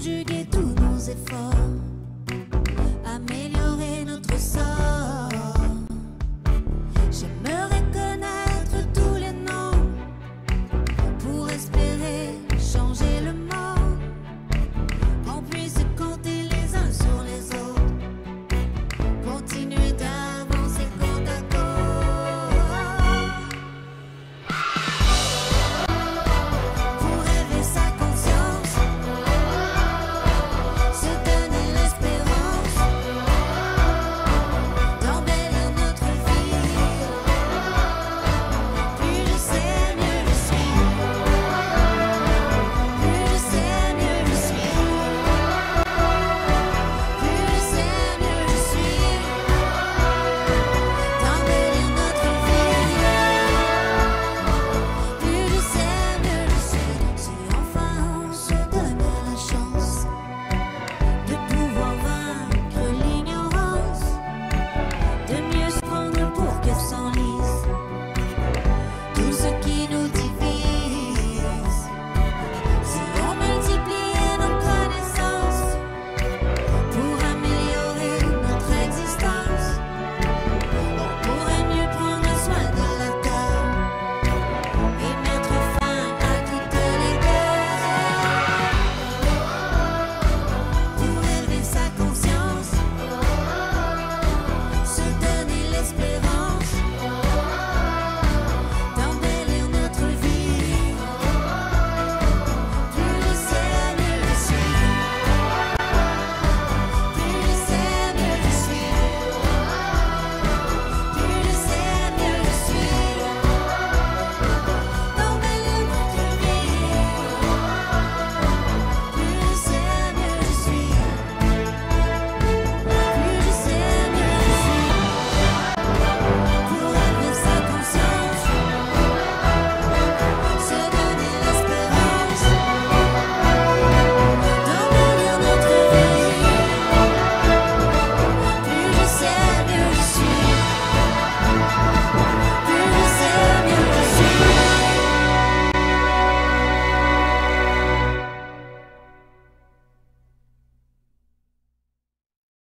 conjuguer tous nos efforts.